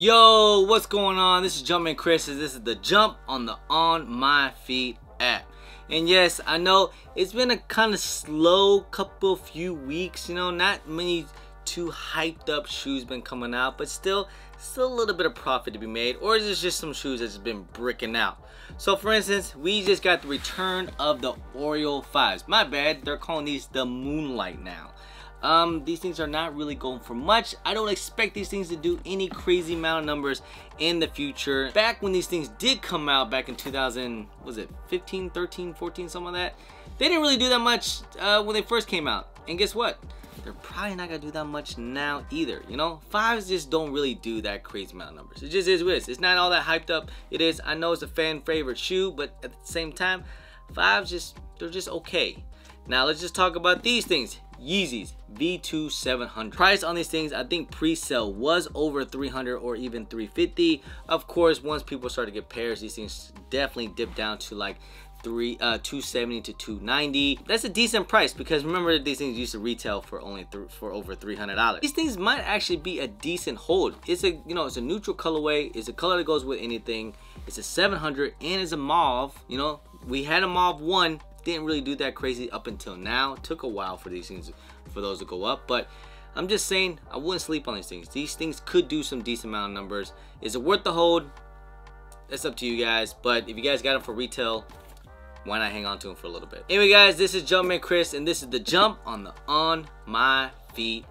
Yo, what's going on? This is Jumpman Chris. and This is the Jump on the On My Feet app. And yes, I know it's been a kind of slow couple few weeks, you know, not many too hyped up shoes been coming out, but still, still a little bit of profit to be made, or is this just some shoes that's been bricking out? So for instance, we just got the return of the Oreo 5s. My bad, they're calling these the Moonlight now. Um, these things are not really going for much. I don't expect these things to do any crazy amount of numbers in the future. Back when these things did come out back in 2000, was it 15, 13, 14, something like that? They didn't really do that much uh, when they first came out. And guess what? They're probably not gonna do that much now either. You know, fives just don't really do that crazy amount of numbers. It just is what it is. It's not all that hyped up. It is. I know it's a fan favorite shoe, but at the same time, fives just they're just okay. Now let's just talk about these things. Yeezys V2 700. Price on these things, I think pre-sale was over 300 or even 350. Of course, once people start to get pairs, these things definitely dip down to like three uh 270 to 290 that's a decent price because remember these things used to retail for only for over 300 dollars. These things might actually be a decent hold. It's a you know it's a neutral colorway. It's a color that goes with anything. It's a 700 and it's a mauve. You know we had a mauve one didn't really do that crazy up until now. Took a while for these things, for those to go up, but I'm just saying, I wouldn't sleep on these things. These things could do some decent amount of numbers. Is it worth the hold? That's up to you guys, but if you guys got them for retail, why not hang on to them for a little bit? Anyway, guys, this is Jumpman Chris, and this is The Jump on the On My Feet